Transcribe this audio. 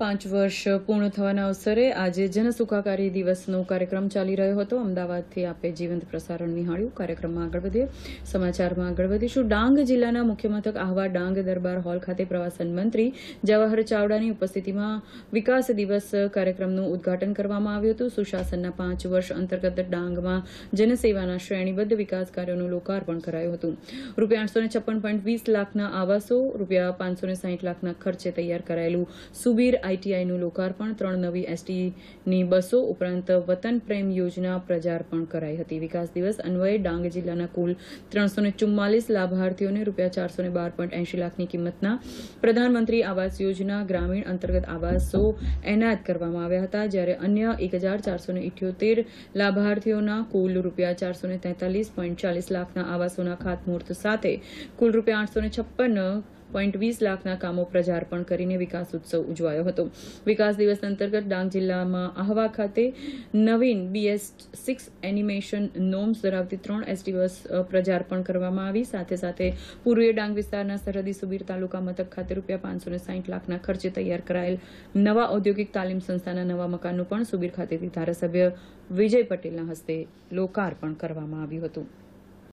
પાંચ વર્ષ પૂર્ણ થવાના અવસરે આજે જનસુખાકારી દિવસનો કાર્યક્રમ ચાલી રહ્યો હતો. અમદાવાદથી આપે જીવંત પ્રસારણ નિહાળ્યું. કાર્યક્રમમાં આગળ વધીએ. સમાચારમાં આગળ વધીશું. ડાંગ જિલ્લાના મુખ્ય મથક આહવા ડાંગ દરબાર હોલ ખાતે પ્રવાસન મંત્રી જવાહર ચાવડાની ઉપસ્થિતિમાં વિકાસ દિવસ કાર્યક્રમનું ઉદ્ઘાટન કરવામાં આવ્યું હતું. સુશાસનના પાંચ વર્ષ અંતર્ગત ડાંગમાં જનસેવાના શ્રેણીબદ્ધ વિકાસ કાર્યોનું લોકાર્પણ કરાયું હતું. રૂપિયા આઠસો લાખના આવાસો, રૂપિયા પાંચસો લાખના ખર્ચે તૈયાર કરાયેલું સુબીર આઈટીઆઈનું લોકાર્પણ, ત્રણ નવી એસટીની બસો ઉપરાંત વતન પ્રેમ યોજના પ્રજાર્પણ કરાઈ હતી. વિકાસ દિવસ અન્વયે ડાંગ જિલ્લાના કુલ ત્રણસો લાભાર્થીઓને રૂપિયા ચારસો બાર પોઈન્ટ એંશી લાખની કિંમતના પ્રધાનમંત્રી આવાસ યોજના, ગ્રામીણ અંતર્ગત આવાસો એનાયત કરવામાં આવ્યા હતા, જ્યારે અન્ય એક હજાર ચારસો ઇઠ્યોતેર લાભાર્થીઓના કુલ રૂપિયા ચારસો તેતાલીસ પોઈન્ટ ચાલીસ લાખના આવાસોના ખાતમુહૂર્ત સાથે કુલ રૂપિયા આઠસો છપ્પન પોઈન્ટ વીસ લાખના કામો પ્રજાર્પણ કરીને વિકાસ ઉત્સવ ઉજવાયો હતો. વિકાસ દિવસ અંતર્ગત ડાંગ જિલ્લામાં આહવા ખાતે નવીન બીએસ સિક્સ એનિમેશન નોમ્સ ધરાવતી ત્રણ એસટી બસ પ્રજાર્પણ કરવામાં આવી. સાથે સાથે પૂર્વીય ડાંગ વિસ્તારના સરહદી સુબીર તાલુકા મથક ખાતે રૂપિયા પાંચસો સાહીઠ લાખના ખર્ચે તૈયાર કરાયેલ નવા ઔદ્યોગિક તાલીમ સંસ્થાના નવા મકાનનું પણ સુબીર ખાતેથી ધારાસભ્ય વિજય પટેલના હસ્તે લોકાર્પણ કરવામાં આવ્યું હતું.